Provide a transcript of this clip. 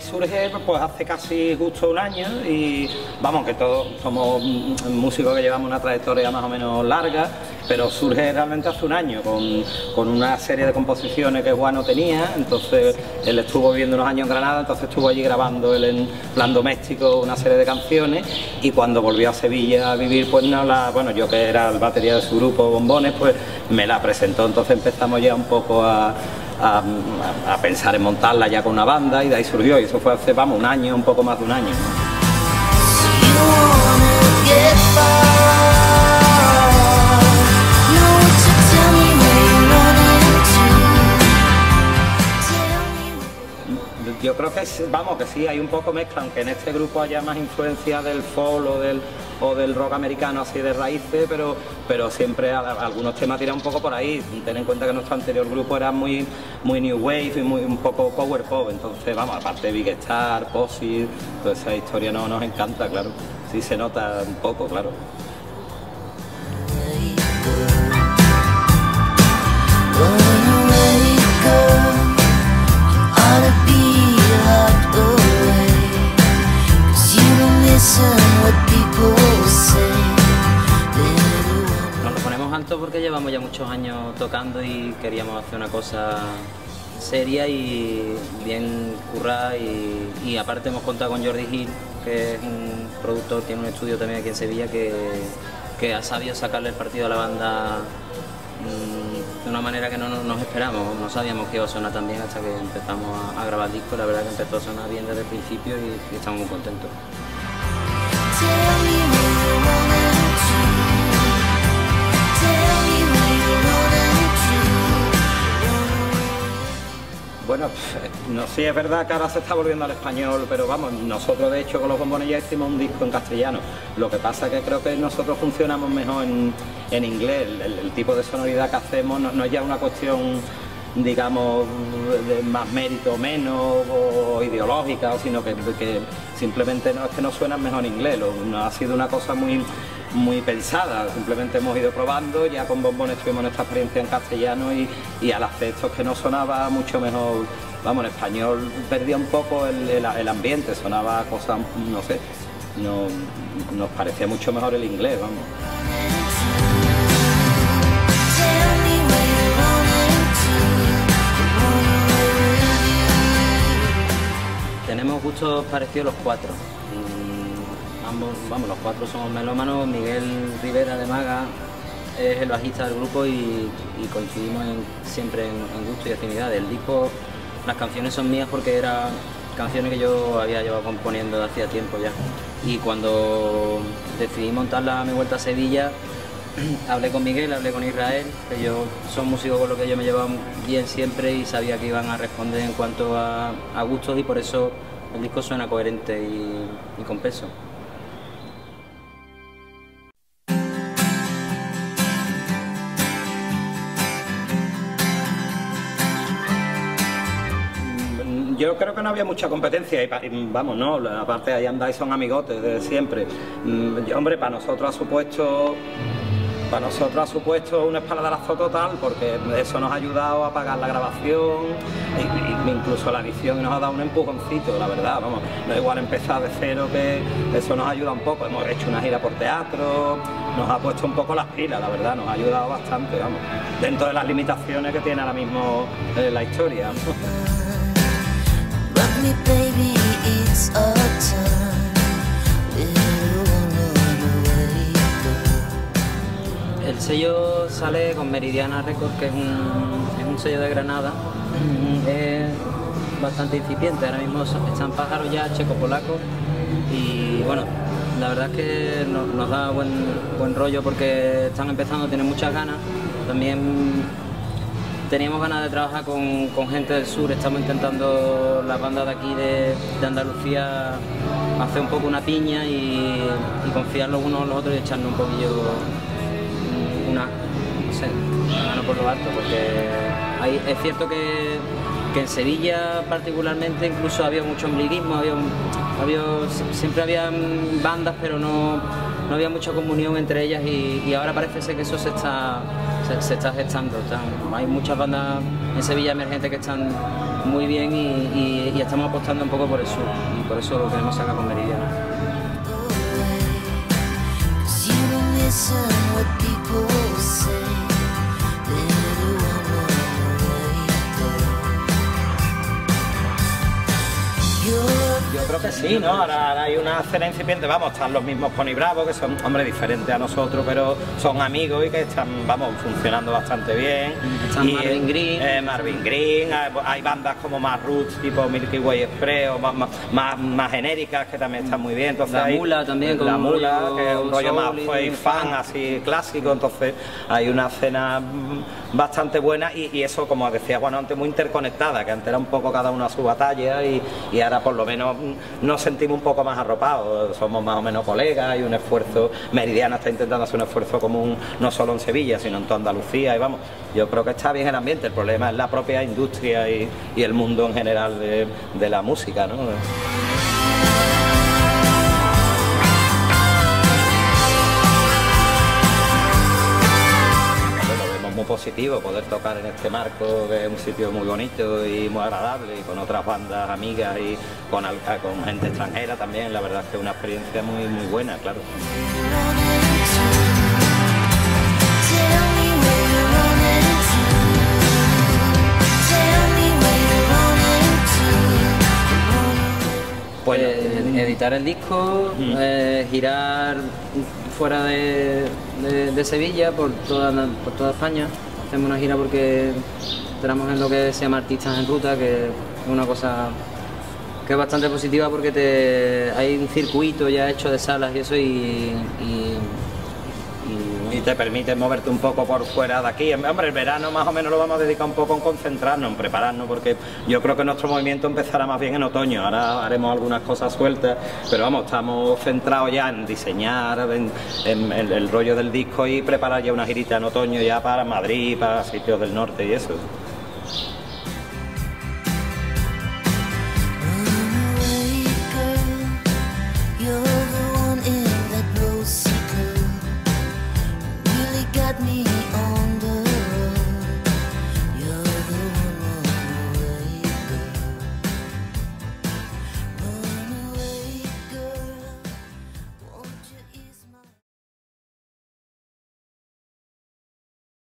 surge pues hace casi justo un año y vamos, que todos somos músicos que llevamos una trayectoria más o menos larga, pero surge realmente hace un año con, una serie de composiciones que Juan no tenía, entonces él estuvo viviendo unos años en Granada, entonces estuvo allí grabando él en plan doméstico una serie de canciones y cuando volvió a Sevilla a vivir pues no la, bueno yo que era el batería de su grupo Bombones pues me la presentó, entonces empezamos ya un poco a a, pensar en montarla ya con una banda y de ahí surgió y eso fue hace, vamos, un año, un poco más de un año. Yo creo que vamos, que sí, hay un poco mezcla, aunque en este grupo haya más influencia del folk o del, del rock americano así de raíces, pero, pero siempre algunos temas tiran un poco por ahí. Ten en cuenta que nuestro anterior grupo era muy, muy new wave y muy un poco power pop, entonces vamos, aparte de Big Star, Posse, toda esa historia no, nos encanta, claro. Sí se nota un poco, claro. Porque llevamos ya muchos años tocando y queríamos hacer una cosa seria y bien currada y, aparte hemos contado con Jordi Gil, que es un productor, tiene un estudio también aquí en Sevilla que, ha sabido sacarle el partido a la banda mm, de una manera que no nos esperamos, no sabíamos que iba a sonar tan bien hasta que empezamos a, grabar el disco, la verdad que empezó a sonar bien desde el principio y estamos muy contentos. No sé, es verdad que ahora se está volviendo al español, pero vamos, nosotros de hecho con los bombones ya hicimos un disco en castellano. Lo que pasa es que creo que nosotros funcionamos mejor en, inglés. El, tipo de sonoridad que hacemos no, es ya una cuestión, digamos, de más mérito o menos, o ideológica, sino que, simplemente no, es que nos suenan mejor en inglés. ha sido una cosa muy muy pensada, simplemente hemos ido probando, ya con bombones tuvimos nuestra experiencia en castellano y, y al hacer esto que no sonaba mucho mejor, vamos, en español perdía un poco el, ambiente, sonaba cosas, no sé, no, nos parecía mucho mejor el inglés, vamos. Tenemos gustos parecidos los cuatro vamos, los cuatro somos melómanos, Miguel Rivera de Maga es el bajista del grupo y, coincidimos siempre en, gusto y afinidad. El disco, las canciones son mías porque eran canciones que yo había llevado componiendo de hacía tiempo ya. Y cuando decidí montarla a mi vuelta a Sevilla, hablé con Miguel, hablé con Israel, que yo son músicos con los que yo me llevaba bien siempre y sabía que iban a responder en cuanto a, gustos y por eso el disco suena coherente y con peso. Yo creo que no había mucha competencia y, vamos, no, aparte ahí andáis son amigotes de siempre. Mm, hombre, para nosotros ha supuesto para nosotros ha supuesto un espaldarazo total porque eso nos ha ayudado a pagar la grabación incluso la edición y nos ha dado un empujoncito, la verdad, vamos, no es igual empezar de cero que eso nos ayuda un poco, hemos hecho una gira por teatro, nos ha puesto un poco las pilas, la verdad, nos ha ayudado bastante, vamos, dentro de las limitaciones que tiene ahora mismo eh, la historia. El sello sale con Meridiana Records, que es un, sello de Granada. Es bastante incipiente, ahora mismo están pájaros ya checo-polaco y bueno, la verdad es que nos, da buen, buen rollo porque están empezando, tienen muchas ganas. También teníamos ganas de trabajar con, gente del sur, estamos intentando la banda de aquí de, Andalucía hacer un poco una piña y, confiar los unos en los otros y echarnos un poquillo una, no sé, mano por lo alto, porque es cierto que, en Sevilla particularmente incluso había mucho ombliguismo, había, había, siempre había bandas pero no, no había mucha comunión entre ellas y, ahora parece ser que eso se está, se, está gestando. hay muchas bandas en Sevilla emergentes que están muy bien y, y estamos apostando un poco por eso y por eso lo queremos sacar con Meridiana. Sí, ¿no? Ahora, hay una escena incipiente, vamos, están los mismos Pony Bravo, que son, hombres diferentes a nosotros, pero son amigos y que están, vamos, funcionando bastante bien. y, Marvin Green. Eh, Marvin Green, hay, bandas como más roots, tipo Milky Way Express, o más, más, más, genéricas, que también están muy bien. Entonces, la Mula también, con La Mula, que es un rollo más fan, así clásico, entonces hay una escena bastante buena y, eso, como decía Juan antes, muy interconectada, que antes era un poco cada uno a su batalla y, y ahora por lo menos nos sentimos un poco más arropados, somos más o menos colegas, hay un esfuerzo, Meridiana está intentando hacer un esfuerzo común no solo en Sevilla, sino en toda Andalucía y vamos, yo creo que está bien el ambiente, el problema es la propia industria y, el mundo en general de, de la música, ¿no? Positivo poder tocar en este marco, que es un sitio muy bonito y muy agradable, y con otras bandas amigas y con, con gente extranjera también, la verdad es que es una experiencia muy, muy buena, claro. Pues editar el disco, eh, girar fuera de, Sevilla, por toda, por toda España. Hacemos una gira porque entramos en lo que se llama Artistas en Ruta, que es una cosa que es bastante positiva porque te, hay un circuito ya hecho de salas y eso y te permite moverte un poco por fuera de aquí. Hombre, el verano más o menos lo vamos a dedicar un poco en concentrarnos, en prepararnos, porque yo creo que nuestro movimiento empezará más bien en otoño. Ahora haremos algunas cosas sueltas, pero vamos, estamos centrados ya en diseñar en, el rollo del disco y preparar ya una girita en otoño ya para Madrid, para sitios del norte y eso.